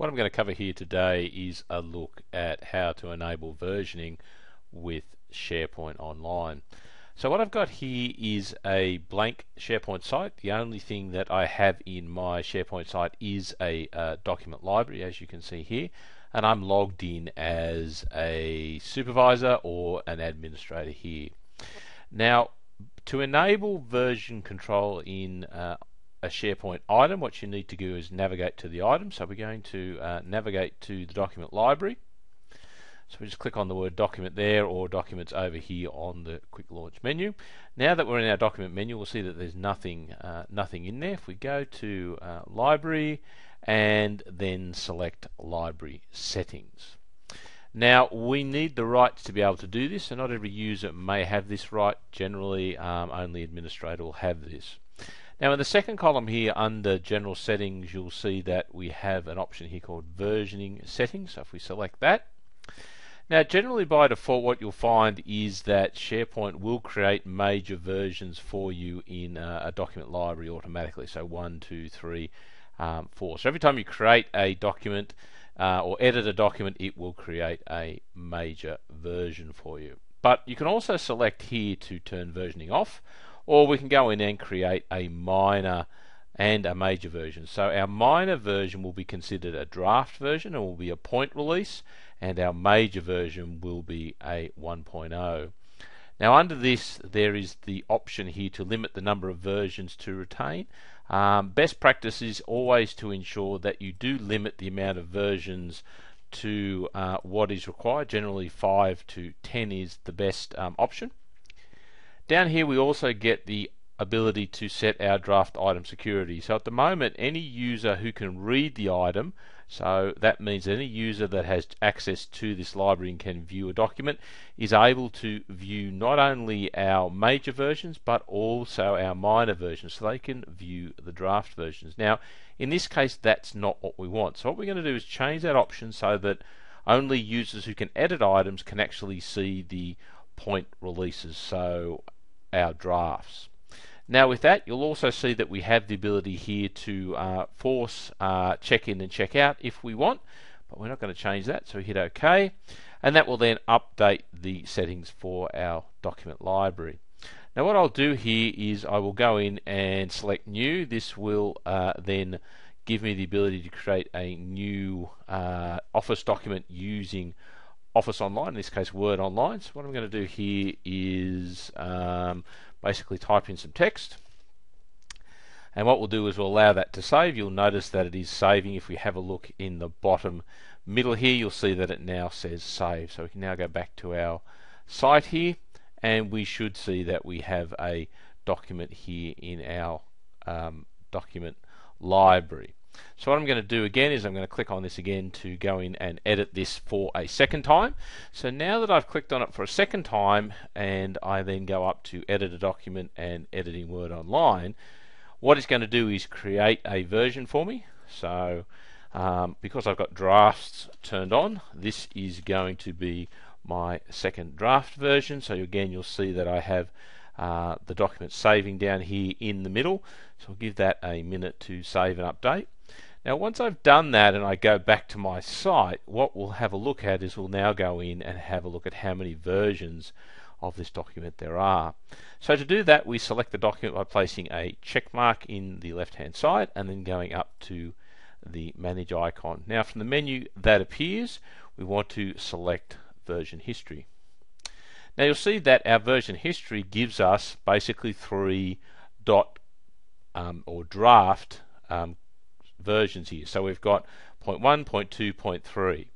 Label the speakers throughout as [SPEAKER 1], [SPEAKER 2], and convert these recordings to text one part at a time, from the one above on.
[SPEAKER 1] What I'm going to cover here today is a look at how to enable versioning with SharePoint Online. So what I've got here is a blank SharePoint site. The only thing that I have in my SharePoint site is a uh, document library as you can see here and I'm logged in as a supervisor or an administrator here. Now to enable version control in uh, a SharePoint item, what you need to do is navigate to the item. So we're going to uh, navigate to the document library. So we just click on the word document there or documents over here on the quick launch menu. Now that we're in our document menu, we'll see that there's nothing uh, nothing in there. If we go to uh, library and then select library settings. Now we need the rights to be able to do this, and not every user may have this right. Generally, um, only administrator will have this. Now in the second column here under general settings you'll see that we have an option here called versioning settings. So if we select that now generally by default what you'll find is that SharePoint will create major versions for you in uh, a document library automatically. So one two three um, four. So every time you create a document uh, or edit a document it will create a major version for you. But you can also select here to turn versioning off or we can go in and create a minor and a major version. So our minor version will be considered a draft version and will be a point release and our major version will be a 1.0. Now under this there is the option here to limit the number of versions to retain. Um, best practice is always to ensure that you do limit the amount of versions to uh, what is required. Generally 5 to 10 is the best um, option. Down here we also get the ability to set our draft item security. So at the moment any user who can read the item, so that means any user that has access to this library and can view a document is able to view not only our major versions but also our minor versions so they can view the draft versions. Now in this case that's not what we want. So what we're going to do is change that option so that only users who can edit items can actually see the point releases. So our drafts. Now with that you'll also see that we have the ability here to uh, force uh, check in and check out if we want but we're not going to change that so hit OK and that will then update the settings for our document library. Now what I'll do here is I will go in and select new this will uh, then give me the ability to create a new uh, Office document using Office Online, in this case Word Online. So what I'm going to do here is um, basically type in some text. And what we'll do is we'll allow that to save. You'll notice that it is saving. If we have a look in the bottom middle here, you'll see that it now says save. So we can now go back to our site here and we should see that we have a document here in our um, document library. So what I'm going to do again is I'm going to click on this again to go in and edit this for a second time. So now that I've clicked on it for a second time and I then go up to edit a document and editing Word Online, what it's going to do is create a version for me. So um, because I've got drafts turned on, this is going to be my second draft version. So again, you'll see that I have uh, the document saving down here in the middle. So I'll give that a minute to save and update. Now once I've done that and I go back to my site, what we'll have a look at is we'll now go in and have a look at how many versions of this document there are. So to do that we select the document by placing a check mark in the left hand side and then going up to the manage icon. Now from the menu that appears we want to select version history. Now you'll see that our version history gives us basically three dot um, or draft um, versions here. So we've got 0.1, 0.2, 0.3.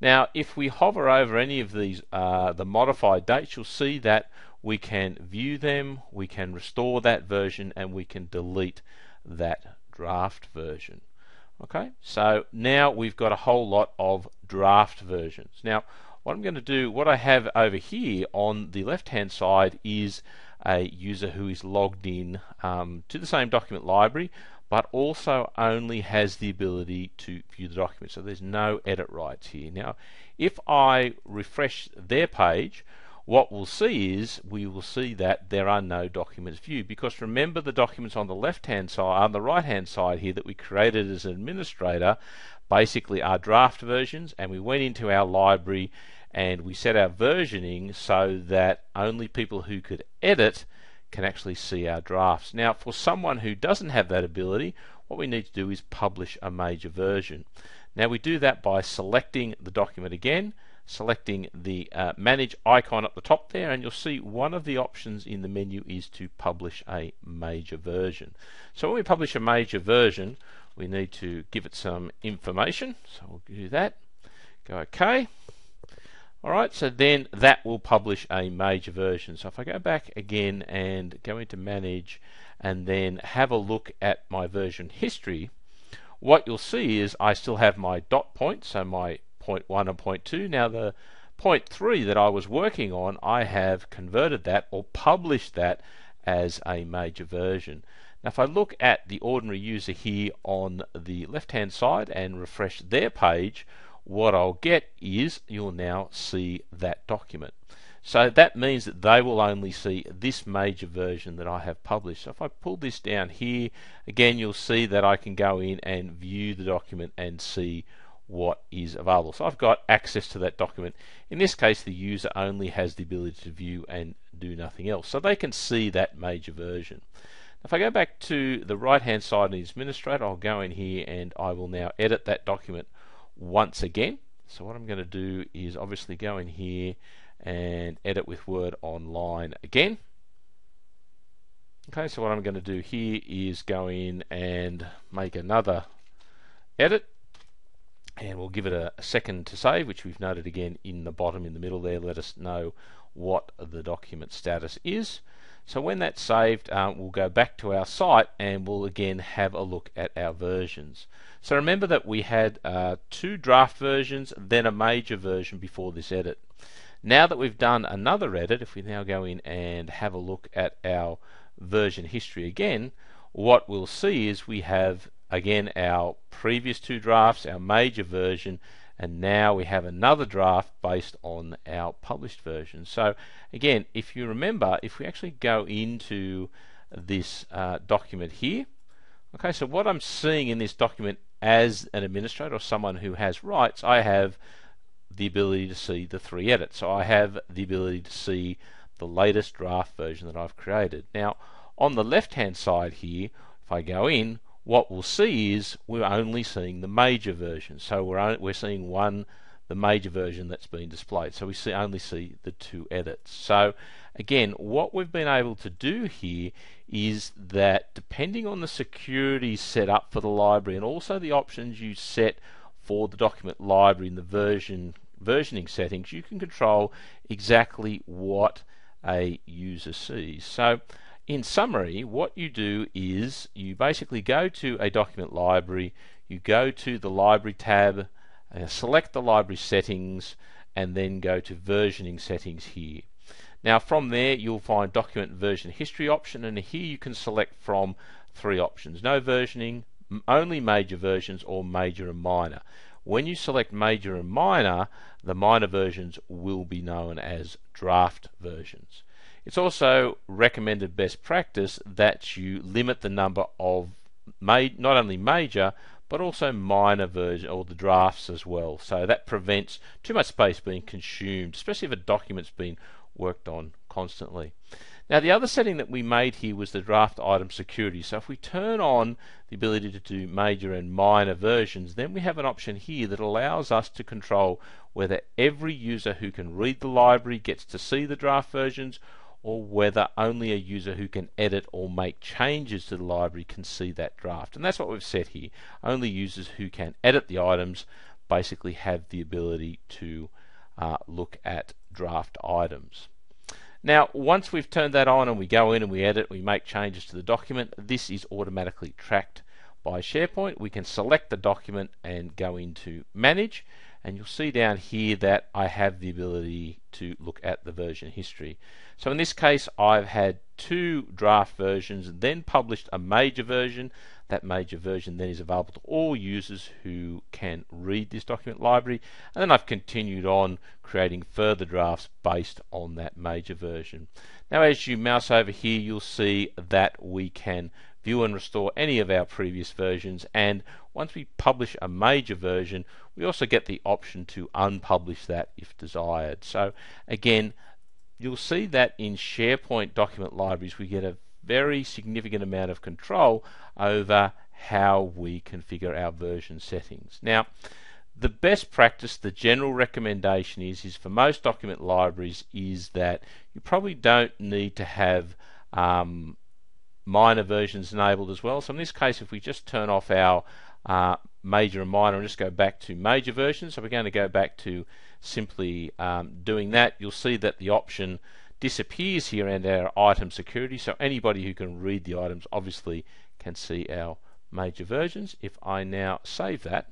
[SPEAKER 1] Now, if we hover over any of these, uh, the modified dates, you'll see that we can view them, we can restore that version, and we can delete that draft version. Okay, so now we've got a whole lot of draft versions. Now, what I'm going to do, what I have over here on the left hand side is a user who is logged in um, to the same document library but also only has the ability to view the document. So there's no edit rights here. Now, if I refresh their page, what we'll see is we will see that there are no documents viewed because remember the documents on the left hand side on the right hand side here that we created as an administrator basically our draft versions, and we went into our library and we set our versioning so that only people who could edit can actually see our drafts. Now, for someone who doesn't have that ability, what we need to do is publish a major version. Now, we do that by selecting the document again, selecting the uh, manage icon at the top there, and you'll see one of the options in the menu is to publish a major version. So when we publish a major version, we need to give it some information. So we'll do that. Go OK. Alright, so then that will publish a major version. So if I go back again and go into manage and then have a look at my version history, what you'll see is I still have my dot point, so my point 1 and point 2. Now the point 3 that I was working on, I have converted that or published that as a major version. Now if I look at the ordinary user here on the left hand side and refresh their page, what I'll get is you'll now see that document. So that means that they will only see this major version that I have published. So if I pull this down here, again you'll see that I can go in and view the document and see what is available. So I've got access to that document. In this case the user only has the ability to view and do nothing else. So they can see that major version. If I go back to the right hand side of the administrator, I'll go in here and I will now edit that document once again. So what I'm going to do is obviously go in here and edit with Word Online again. Okay, so what I'm going to do here is go in and make another edit and we'll give it a, a, second to save which we've noted again in the bottom in the middle there let us know what the document status is so when that's saved, um, we'll go back to our site and we'll again have a look at our versions. So remember that we had uh, two draft versions, then a major version before this edit. Now that we've done another edit, if we now go in and have a look at our version history again, what we'll see is we have again our previous two drafts, our major version, and now we have another draft based on our published version. So again, if you remember, if we actually go into this uh, document here, okay, so what I'm seeing in this document as an administrator or someone who has rights, I have the ability to see the three edits. So I have the ability to see the latest draft version that I've created. Now, on the left hand side here, if I go in, what we'll see is we're only seeing the major version. So we're only, we're seeing one the major version that's been displayed. So we see only see the two edits. So again, what we've been able to do here is that depending on the security set up for the library and also the options you set for the document library in the version versioning settings, you can control exactly what a user sees. So in summary, what you do is you basically go to a document library, you go to the library tab, uh, select the library settings, and then go to versioning settings here. Now from there you'll find document version history option and here you can select from three options. No versioning, only major versions or major and minor. When you select major and minor, the minor versions will be known as draft versions. It's also recommended best practice that you limit the number of not only major but also minor version or the drafts as well. So that prevents too much space being consumed, especially if a document's been worked on constantly. Now the other setting that we made here was the draft item security. So if we turn on the ability to do major and minor versions, then we have an option here that allows us to control whether every user who can read the library gets to see the draft versions or whether only a user who can edit or make changes to the library can see that draft. And that's what we've set here. Only users who can edit the items basically have the ability to uh, look at draft items. Now, once we've turned that on and we go in and we edit, we make changes to the document, this is automatically tracked by SharePoint. We can select the document and go into Manage, and you'll see down here that I have the ability to look at the version history. So in this case I've had two draft versions then published a major version. That major version then is available to all users who can read this document library and then I've continued on creating further drafts based on that major version. Now as you mouse over here you'll see that we can view and restore any of our previous versions and once we publish a major version we also get the option to unpublish that if desired so again you'll see that in SharePoint document libraries we get a very significant amount of control over how we configure our version settings. Now, the best practice, the general recommendation is, is for most document libraries is that you probably don't need to have um, minor versions enabled as well. So in this case, if we just turn off our uh, major and minor and just go back to major versions, so we're going to go back to simply um, doing that, you'll see that the option disappears here and our item security. So anybody who can read the items obviously can see our major versions. If I now save that,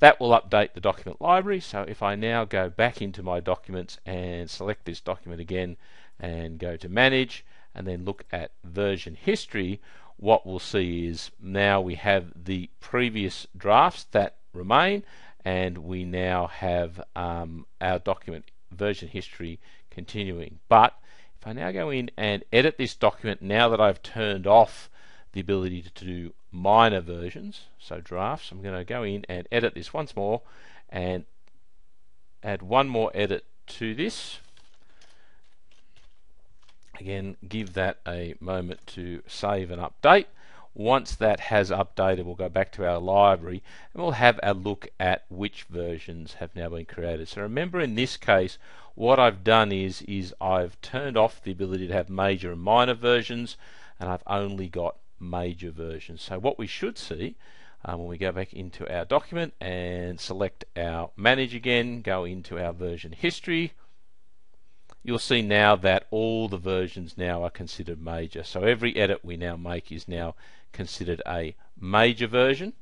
[SPEAKER 1] that will update the document library. So if I now go back into my documents and select this document again and go to manage and then look at version history, what we'll see is now we have the previous drafts that remain and we now have um, our document version history continuing. But if I now go in and edit this document now that I've turned off the ability to do minor versions, so drafts, I'm going to go in and edit this once more and add one more edit to this. Again, give that a moment to save and update. Once that has updated, we'll go back to our library and we'll have a look at which versions have now been created. So remember in this case, what I've done is, is I've turned off the ability to have major and minor versions and I've only got major versions. So what we should see um, when we go back into our document and select our manage again, go into our version history, you'll see now that all the versions now are considered major. So every edit we now make is now considered a major version.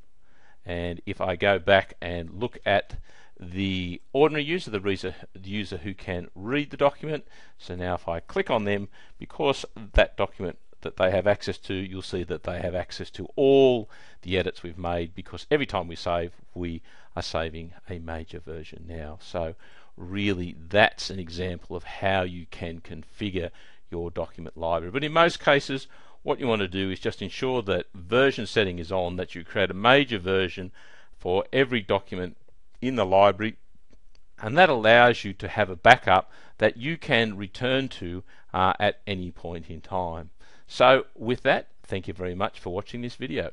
[SPEAKER 1] And if I go back and look at the ordinary user, the user, the user who can read the document, so now if I click on them, because that document that they have access to, you'll see that they have access to all the edits we've made because every time we save, we are saving a major version now. So really that's an example of how you can configure your document library. But in most cases, what you want to do is just ensure that version setting is on, that you create a major version for every document in the library, and that allows you to have a backup that you can return to uh, at any point in time. So with that, thank you very much for watching this video.